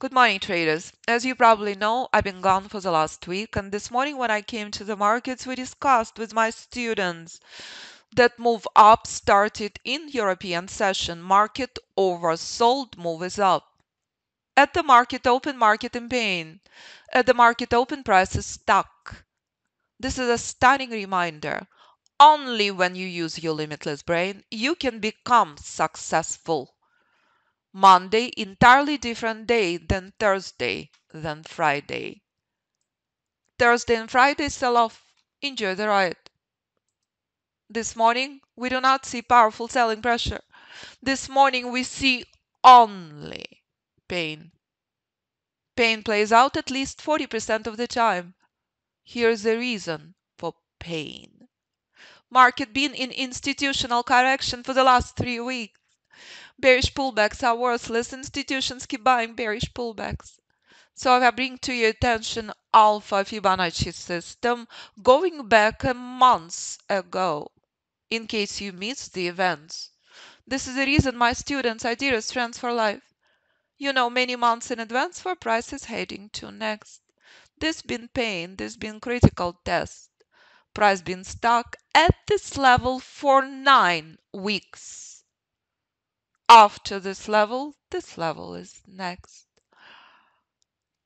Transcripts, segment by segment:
Good morning, traders. As you probably know, I've been gone for the last week, and this morning when I came to the markets, we discussed with my students that move up started in European session. Market oversold, move is up. At the market open, market in pain. At the market open, price is stuck. This is a stunning reminder. Only when you use your limitless brain, you can become successful. Monday, entirely different day than Thursday, than Friday. Thursday and Friday sell off. Enjoy the ride. This morning, we do not see powerful selling pressure. This morning, we see only pain. Pain plays out at least 40% of the time. Here's the reason for pain. Market been in institutional correction for the last three weeks. Bearish pullbacks are worthless. Institutions keep buying bearish pullbacks. So I bring to your attention Alpha Fibonacci system going back a month ago in case you missed the events. This is the reason my students idea trends for life. You know many months in advance where price is heading to next. This been pain, this been critical test. Price been stuck at this level for nine weeks after this level, this level is next.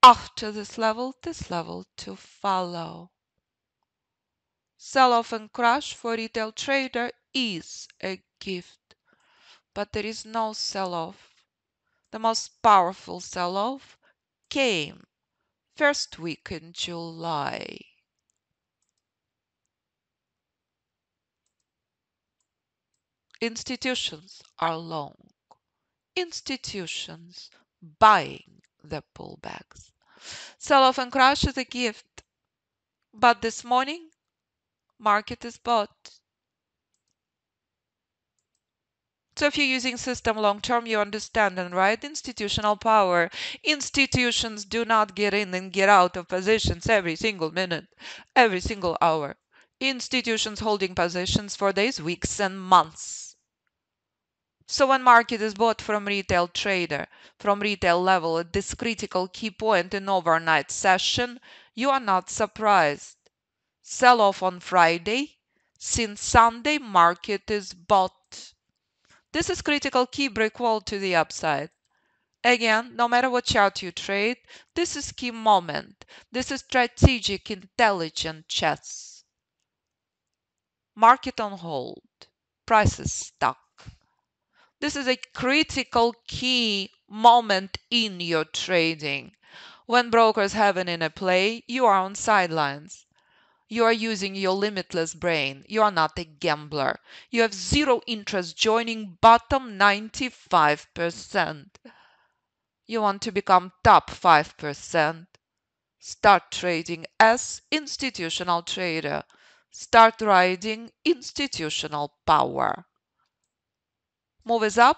After this level, this level to follow. Sell-off and crash for retail trader is a gift, but there is no sell-off. The most powerful sell-off came first week in July. Institutions are long institutions buying the pullbacks. Sell off and crash is a gift, but this morning, market is bought. So if you're using system long term, you understand and right institutional power. Institutions do not get in and get out of positions every single minute, every single hour. Institutions holding positions for days, weeks, and months. So when market is bought from retail trader, from retail level at this critical key point in overnight session, you are not surprised. Sell off on Friday, since Sunday market is bought. This is critical key break wall to the upside. Again, no matter what chart you trade, this is key moment. This is strategic, intelligent chess. Market on hold. Prices stuck. This is a critical key moment in your trading. When brokers have it in a play, you are on sidelines. You are using your limitless brain. You are not a gambler. You have zero interest joining bottom 95%. You want to become top 5%. Start trading as institutional trader. Start riding institutional power move is up,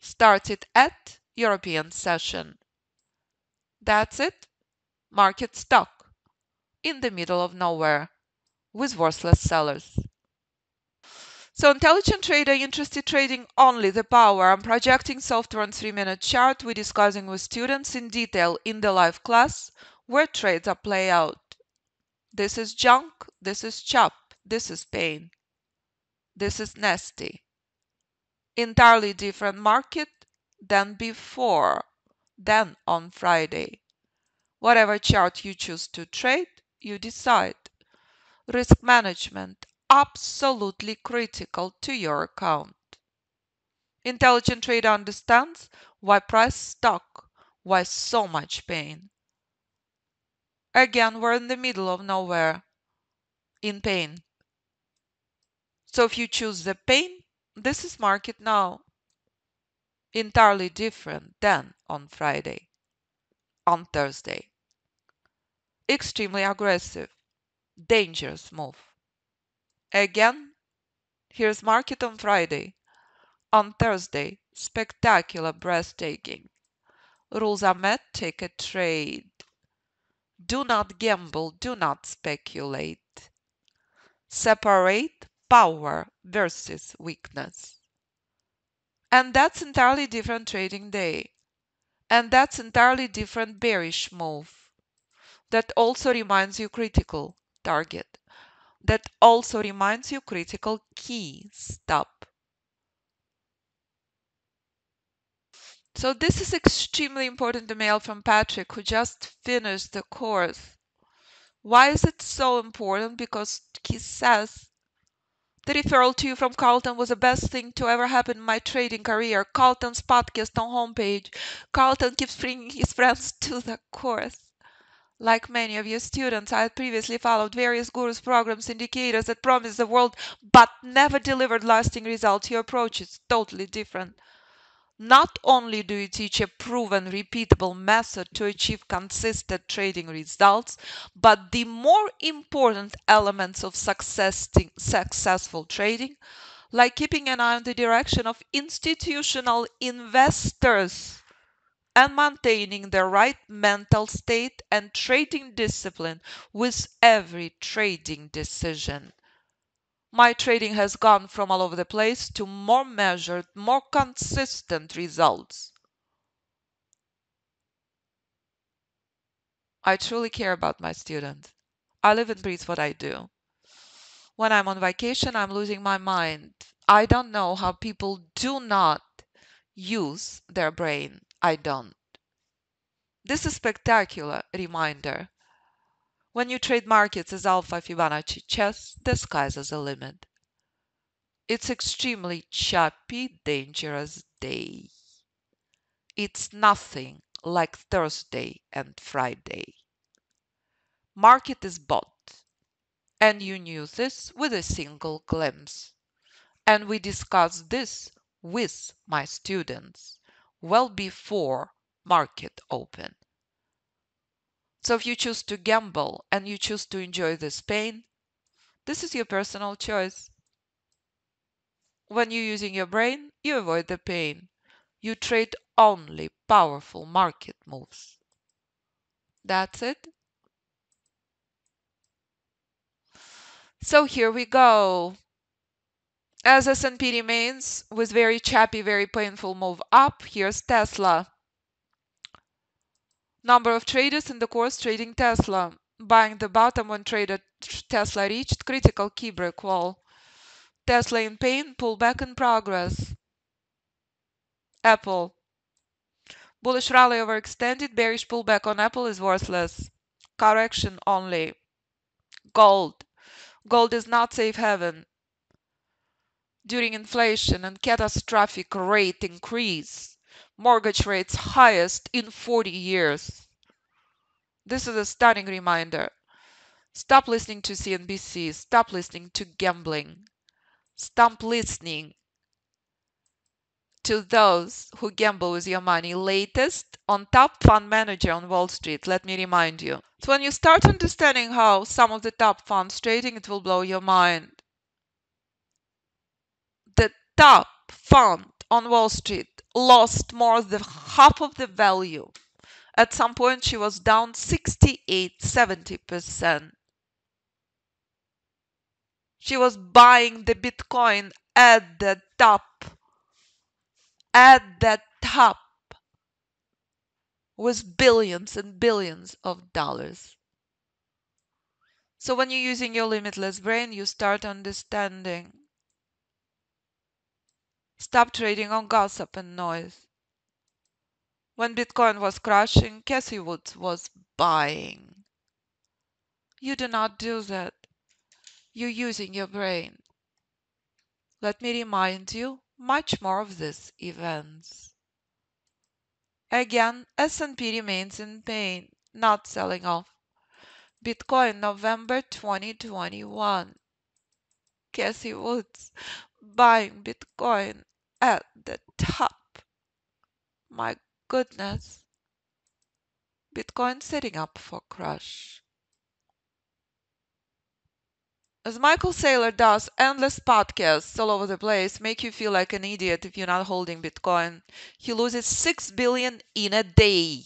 started at European session. That's it. Market stuck in the middle of nowhere with worthless sellers. So intelligent trader interested trading only the power. I'm projecting software on 3 minute chart. We're discussing with students in detail in the live class where trades are play out. This is junk, this is chop, this is pain, this is nasty entirely different market than before, than on Friday. Whatever chart you choose to trade, you decide. Risk management, absolutely critical to your account. Intelligent trader understands why price stuck, why so much pain. Again, we're in the middle of nowhere, in pain. So if you choose the pain, this is market now. Entirely different than on Friday, on Thursday. Extremely aggressive, dangerous move. Again, here's market on Friday. On Thursday, spectacular, breathtaking. Rules are met, take a trade. Do not gamble, do not speculate. Separate power versus weakness. And that's entirely different trading day. And that's entirely different bearish move. That also reminds you critical target. That also reminds you critical key stop. So this is extremely important email from Patrick who just finished the course. Why is it so important? Because he says the referral to you from Carlton was the best thing to ever happen in my trading career. Carlton's podcast on homepage. Carlton keeps bringing his friends to the course. Like many of your students, I had previously followed various gurus, programs, indicators that promised the world but never delivered lasting results. Your approach is totally different. Not only do you teach a proven, repeatable method to achieve consistent trading results, but the more important elements of successful trading, like keeping an eye on the direction of institutional investors and maintaining the right mental state and trading discipline with every trading decision my trading has gone from all over the place to more measured, more consistent results. I truly care about my students. I live and breathe what I do. When I'm on vacation, I'm losing my mind. I don't know how people do not use their brain. I don't. This is spectacular reminder when you trade markets as alpha Fibonacci chess, the sky's the limit. It's extremely choppy, dangerous day. It's nothing like Thursday and Friday. Market is bought, and you knew this with a single glimpse. And we discussed this with my students well before market open. So if you choose to gamble and you choose to enjoy this pain, this is your personal choice. When you're using your brain, you avoid the pain. You trade only powerful market moves. That's it. So here we go. As S&P remains with very choppy, very painful move up, here's Tesla. Number of traders in the course trading Tesla. Buying the bottom when traded Tesla reached critical key break wall. Tesla in pain, pullback in progress. Apple. Bullish rally overextended, bearish pullback on Apple is worthless. Correction only. Gold. Gold is not safe haven. During inflation and catastrophic rate increase, mortgage rates highest in 40 years. This is a stunning reminder. Stop listening to CNBC. Stop listening to gambling. Stop listening to those who gamble with your money. Latest on top fund manager on Wall Street. Let me remind you. So when you start understanding how some of the top funds trading, it will blow your mind. The top fund on Wall Street lost more than half of the value. At some point, she was down 68 70%. She was buying the Bitcoin at the top. At the top. With billions and billions of dollars. So when you're using your limitless brain, you start understanding Stop trading on gossip and noise. When Bitcoin was crashing, Cathie Woods was buying. You do not do that. You're using your brain. Let me remind you much more of these events. Again, S&P remains in pain, not selling off. Bitcoin November 2021. Cathie Woods buying Bitcoin at the top. My goodness. Bitcoin setting up for crash. As Michael Saylor does endless podcasts all over the place, make you feel like an idiot if you're not holding Bitcoin. He loses 6 billion in a day.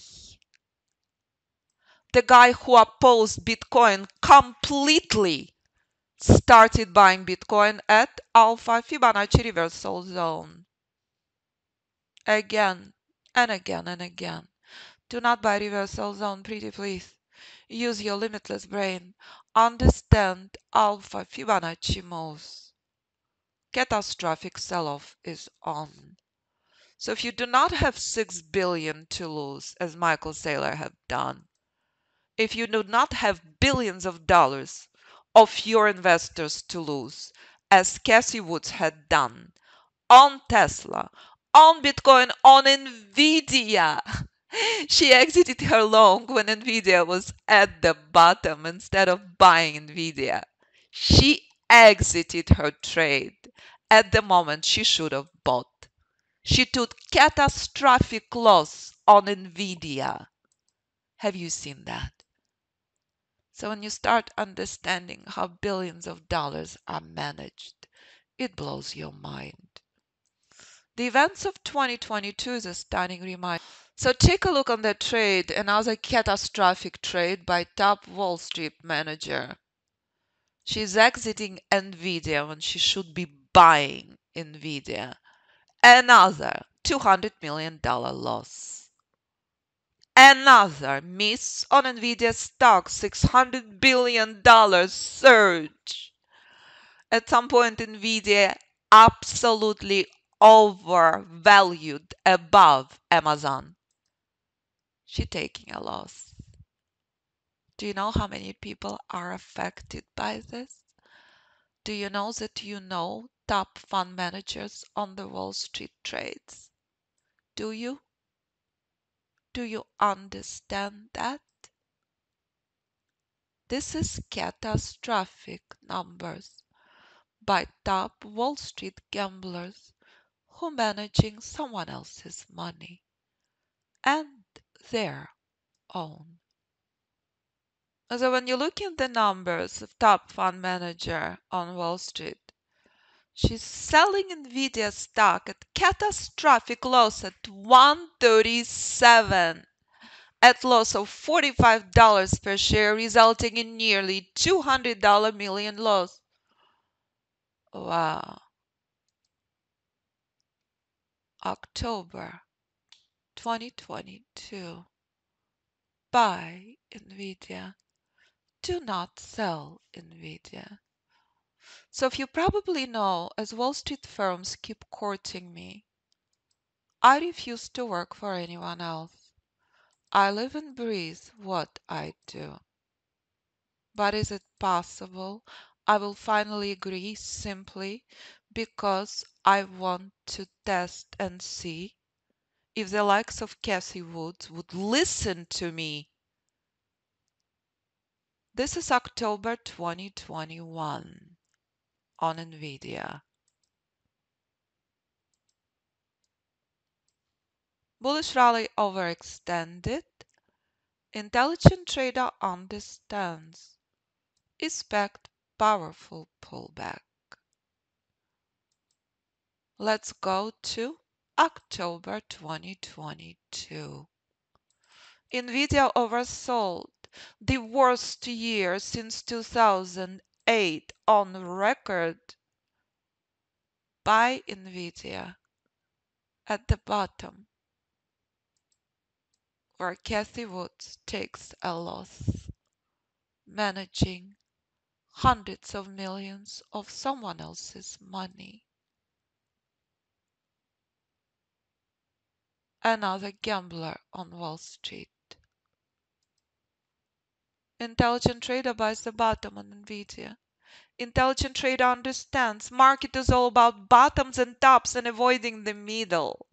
The guy who opposed Bitcoin completely started buying Bitcoin at Alpha Fibonacci reversal zone. Again and again and again. Do not buy reversal zone, pretty please. Use your limitless brain. Understand Alpha Fibonacci moves. Catastrophic sell-off is on. So if you do not have 6 billion to lose, as Michael Saylor have done, if you do not have billions of dollars of your investors to lose, as Cathie Woods had done on Tesla, on Bitcoin, on Nvidia. She exited her long when Nvidia was at the bottom instead of buying Nvidia. She exited her trade at the moment she should have bought. She took catastrophic loss on Nvidia. Have you seen that? So when you start understanding how billions of dollars are managed, it blows your mind. The events of 2022 is a stunning reminder. So take a look on that trade, another catastrophic trade by top Wall Street manager. She's exiting Nvidia when she should be buying Nvidia another $200 million loss. Another miss on Nvidia stock, $600 billion surge. At some point, Nvidia absolutely overvalued above Amazon. She taking a loss. Do you know how many people are affected by this? Do you know that you know top fund managers on the Wall Street trades? Do you? Do you understand that? This is catastrophic numbers by top Wall Street gamblers who managing someone else's money and their own. So when you look at the numbers of top fund manager on Wall Street, she's selling Nvidia stock at catastrophic loss at 137 at loss of $45 per share, resulting in nearly $200 million loss. Wow. October 2022. Buy Nvidia do not sell Nvidia. So if you probably know, as Wall Street firms keep courting me, I refuse to work for anyone else. I live and breathe what I do. But is it possible I will finally agree simply because I want to test and see if the likes of Cathie Woods would listen to me this is October 2021 on NVIDIA. Bullish rally overextended. Intelligent trader understands. Expect powerful pullback. Let's go to October 2022. Nvidia oversold the worst year since 2008 on record by Nvidia at the bottom where Cathie Woods takes a loss managing hundreds of millions of someone else's money. Another gambler on Wall Street. Intelligent trader buys the bottom on Nvidia. Intelligent trader understands market is all about bottoms and tops and avoiding the middle.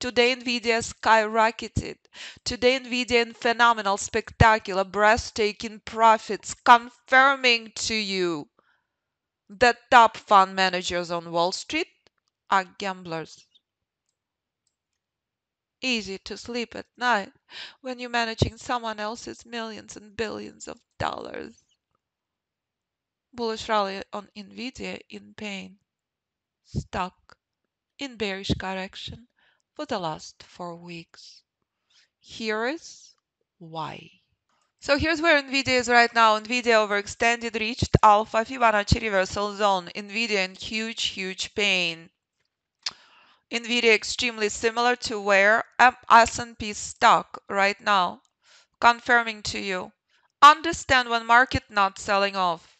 Today Nvidia skyrocketed. Today Nvidia in phenomenal, spectacular, breathtaking profits, confirming to you that top fund managers on Wall Street are gamblers easy to sleep at night when you're managing someone else's millions and billions of dollars. Bullish rally on Nvidia in pain. Stuck in bearish correction for the last four weeks. Here is why. So here's where NVIDIA is right now. NVIDIA overextended, reached alpha Fibonacci reversal zone. NVIDIA in huge, huge pain. NVIDIA extremely similar to where um, S&P stock right now. Confirming to you. Understand when market not selling off.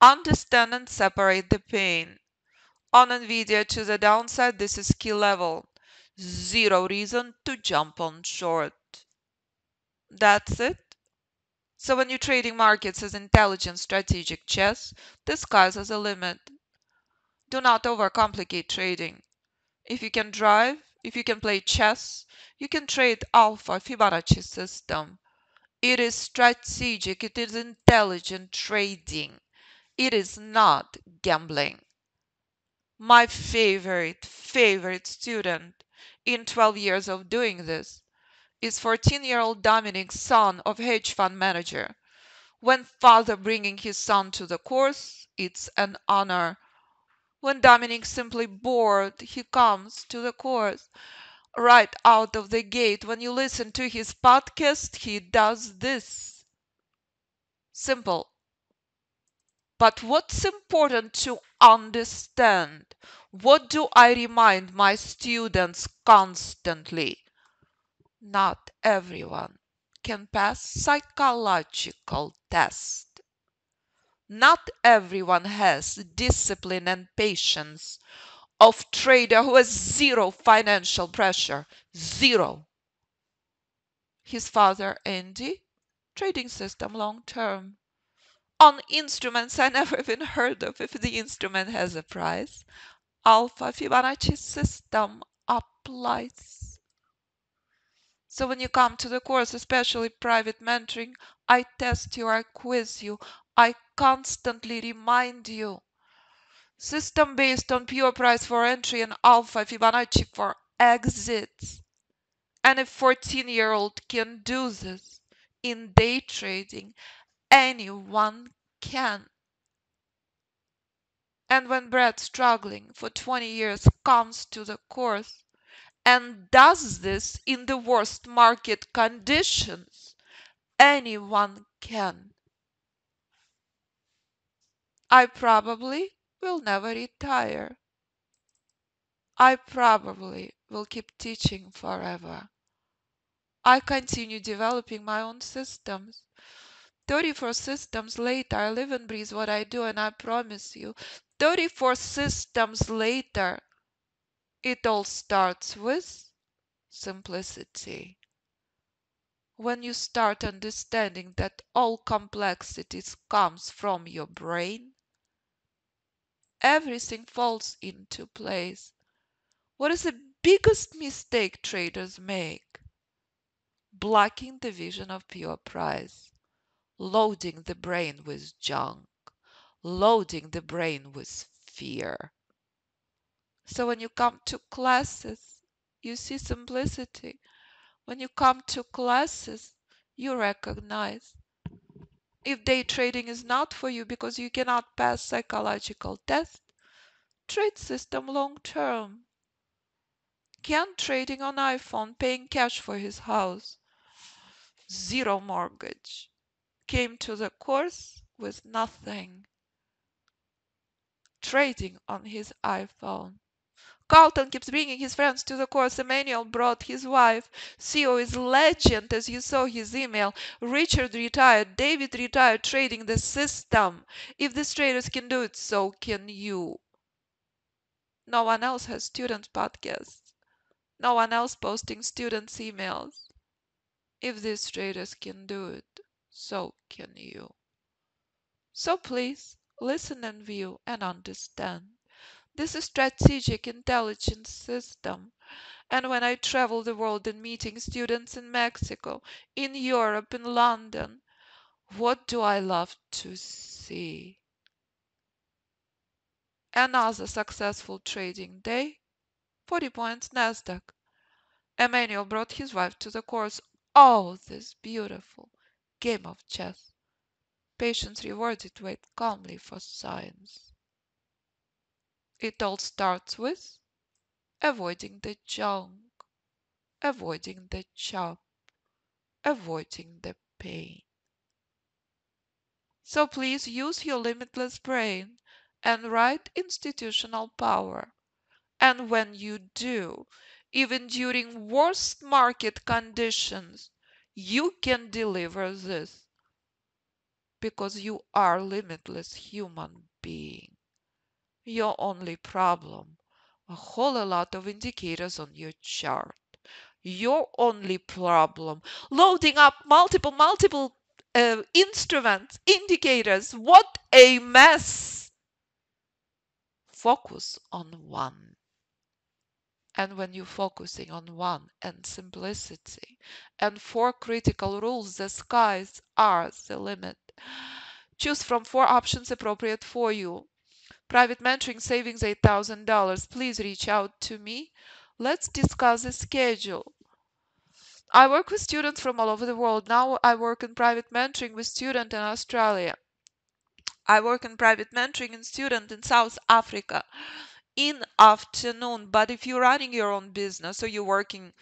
Understand and separate the pain. On NVIDIA to the downside, this is key level. Zero reason to jump on short. That's it. So when you're trading markets as intelligent strategic chess, the sky's a limit. Do not overcomplicate trading. If you can drive, if you can play chess, you can trade alpha Fibonacci system. It is strategic, it is intelligent trading. It is not gambling. My favorite, favorite student in 12 years of doing this is 14-year-old Dominic, son of hedge fund manager. When father bringing his son to the course, it's an honor. When Dominic simply bored, he comes to the course. Right out of the gate, when you listen to his podcast, he does this. Simple. But what's important to understand? What do I remind my students constantly? Not everyone can pass psychological test. Not everyone has discipline and patience of trader who has zero financial pressure. Zero. His father, Andy, trading system long term. On instruments I never even heard of if the instrument has a price. Alpha Fibonacci system applies. So when you come to the course, especially private mentoring, I test you, I quiz you, I constantly remind you. System based on pure price for entry and alpha Fibonacci for exits. And a 14 year old can do this in day trading, anyone can. And when Brad struggling for 20 years comes to the course, and does this in the worst market conditions. Anyone can. I probably will never retire. I probably will keep teaching forever. I continue developing my own systems. 34 systems later, I live and breathe what I do, and I promise you, 34 systems later, it all starts with simplicity. When you start understanding that all complexities comes from your brain, everything falls into place. What is the biggest mistake traders make? Blocking the vision of pure price, loading the brain with junk, loading the brain with fear. So when you come to classes, you see simplicity. When you come to classes, you recognize if day trading is not for you because you cannot pass psychological test, trade system long term. Ken trading on iPhone, paying cash for his house, zero mortgage, came to the course with nothing, trading on his iPhone. Carlton keeps bringing his friends to the course. Emmanuel brought his wife. CEO is legend, as you saw his email. Richard retired. David retired trading the system. If these traders can do it, so can you. No one else has student podcasts. No one else posting students' emails. If these traders can do it, so can you. So please listen and view and understand. This is strategic intelligence system. And when I travel the world and meeting students in Mexico, in Europe, in London, what do I love to see? Another successful trading day, 40 points Nasdaq. Emmanuel brought his wife to the course. Oh, this beautiful game of chess. Patience rewarded, wait calmly for signs. It all starts with avoiding the junk, avoiding the chop, avoiding the pain. So please use your limitless brain and write institutional power. And when you do, even during worst market conditions, you can deliver this because you are limitless human. Your only problem, a whole lot of indicators on your chart. Your only problem, loading up multiple, multiple uh, instruments, indicators. What a mess! Focus on one. And when you're focusing on one and simplicity and four critical rules, the skies are the limit. Choose from four options appropriate for you. Private mentoring savings $8,000. Please reach out to me. Let's discuss the schedule. I work with students from all over the world. Now I work in private mentoring with student in Australia. I work in private mentoring and student in South Africa in afternoon. But if you're running your own business or you're working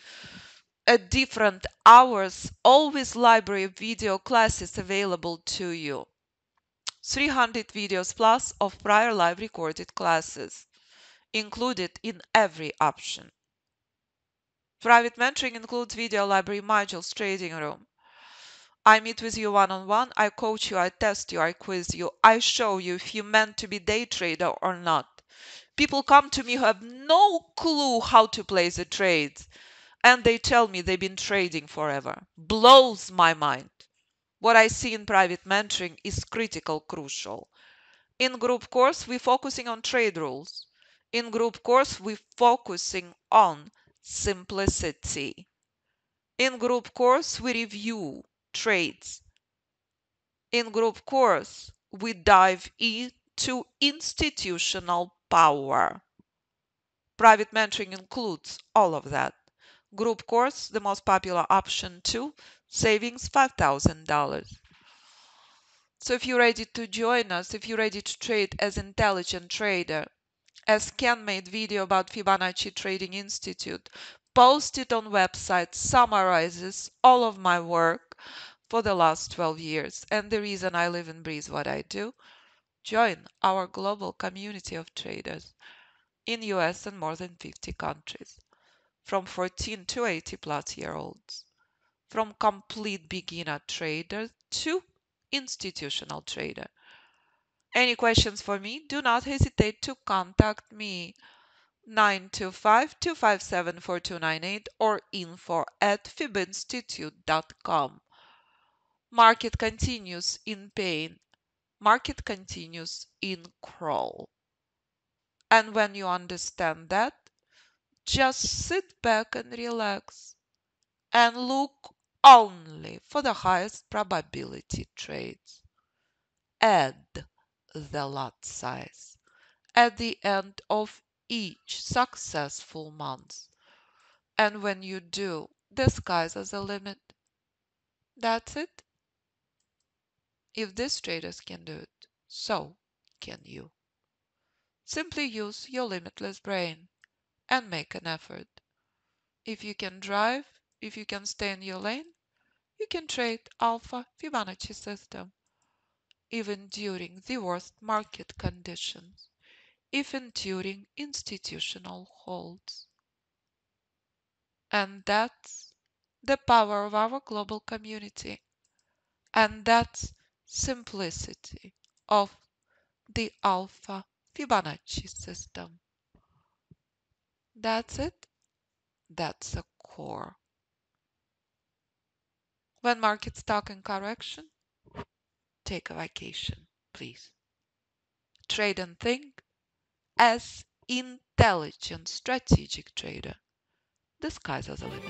at different hours, always library video classes available to you. 300 videos plus of prior live recorded classes included in every option. Private mentoring includes video library modules, trading room. I meet with you one on one, I coach you, I test you, I quiz you, I show you if you're meant to be day trader or not. People come to me who have no clue how to place the trades and they tell me they've been trading forever. Blows my mind. What I see in private mentoring is critical, crucial. In group course, we're focusing on trade rules. In group course, we're focusing on simplicity. In group course, we review trades. In group course, we dive into institutional power. Private mentoring includes all of that. Group course, the most popular option too, savings $5,000. So if you're ready to join us, if you're ready to trade as intelligent trader, as Ken made video about Fibonacci Trading Institute, posted it on website summarizes all of my work for the last 12 years and the reason I live and breathe what I do. Join our global community of traders in US and more than 50 countries, from 14 to 80 plus year olds, from complete beginner trader to institutional trader. Any questions for me? Do not hesitate to contact me 925-257-4298 or info at fibinstitute.com. Market continues in pain. Market continues in crawl. And when you understand that, just sit back and relax and look only for the highest probability trades. Add the lot size at the end of each successful month. And when you do, the sky's are the limit. That's it. If these traders can do it, so can you. Simply use your limitless brain and make an effort. If you can drive, if you can stay in your lane, you can trade Alpha Fibonacci system even during the worst market conditions, even during institutional holds. And that's the power of our global community. And that's simplicity of the Alpha Fibonacci system. That's it. That's the core. When markets talk in correction, take a vacation, please. Trade and think as intelligent strategic trader. The sky's the limit.